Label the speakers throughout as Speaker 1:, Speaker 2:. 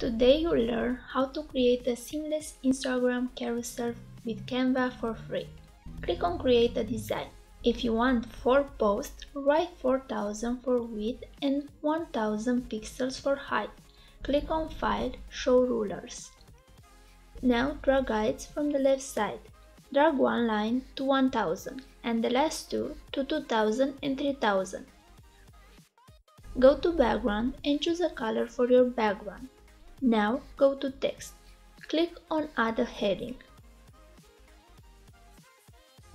Speaker 1: Today you'll learn how to create a seamless Instagram carousel with Canva for free. Click on create a design. If you want 4 posts, write 4000 for width and 1000 pixels for height. Click on file, show rulers. Now drag guides from the left side. Drag one line to 1000 and the last two to 2000 and 3000. Go to background and choose a color for your background. Now go to text. Click on add a heading.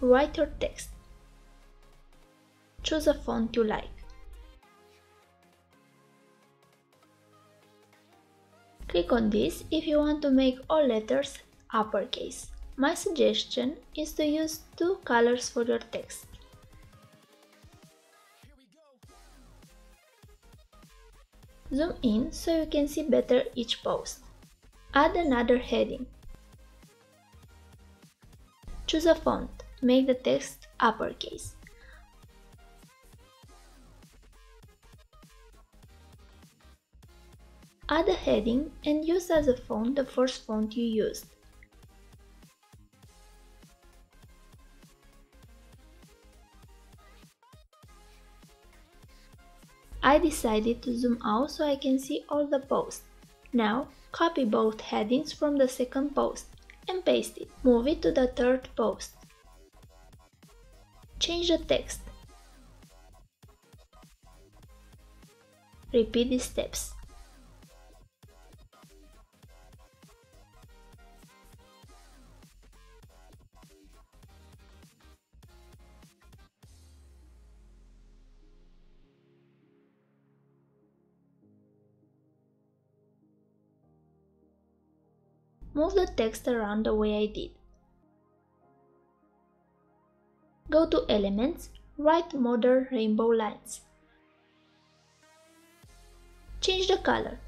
Speaker 1: Write your text. Choose a font you like. Click on this if you want to make all letters uppercase. My suggestion is to use two colors for your text. Zoom in so you can see better each post. Add another heading. Choose a font. Make the text uppercase. Add a heading and use as a font the first font you used. I decided to zoom out so I can see all the posts. Now, copy both headings from the second post and paste it. Move it to the third post. Change the text. Repeat these steps. Move the text around the way I did. Go to Elements, write Modern Rainbow Lines. Change the color.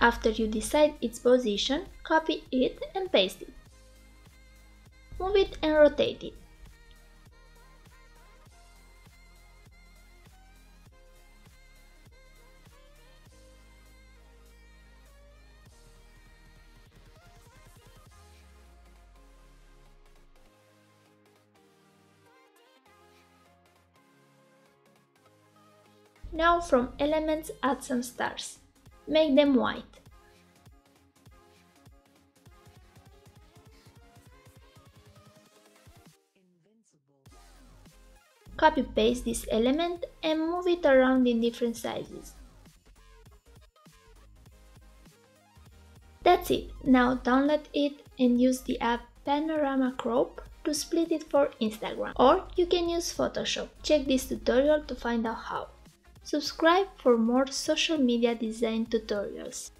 Speaker 1: After you decide its position, copy it and paste it. Move it and rotate it. Now from elements add some stars. Make them white. Copy paste this element and move it around in different sizes. That's it, now download it and use the app Panorama Crop to split it for Instagram. Or you can use Photoshop. Check this tutorial to find out how. Subscribe for more social media design tutorials.